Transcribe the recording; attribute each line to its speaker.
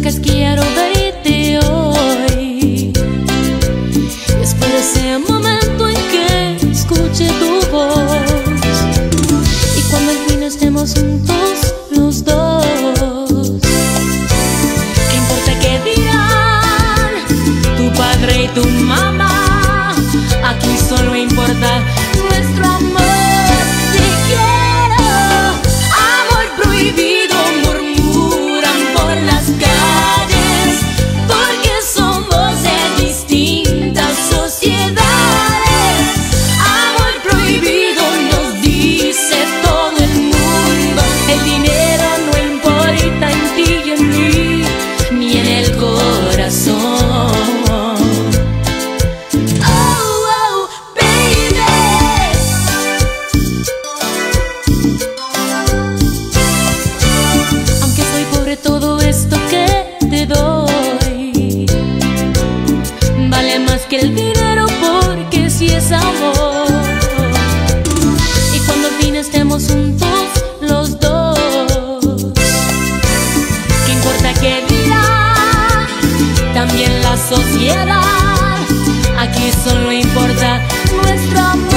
Speaker 1: que quiero verte hoy. Y ese momento en que escuche tu voz. Y cuando al fin estemos juntos los dos. ¿Qué importa qué dirán tu padre y tu madre? También la sociedad. Aquí solo importa nuestro amor.